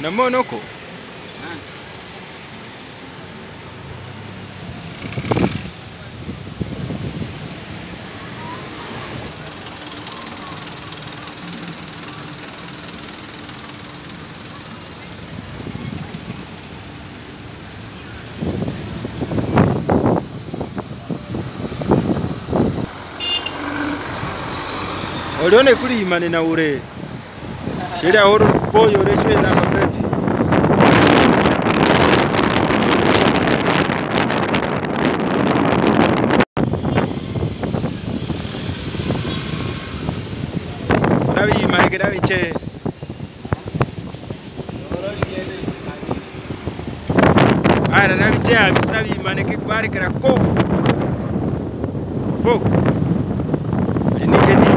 namonoko Olione kuri imane na ure. Shere ahoro poyo re shwe na Gravi, ma gravi c'è. Ara ah, navi c'è, navi ma ne che guarda che racco. Fuoco. E ne che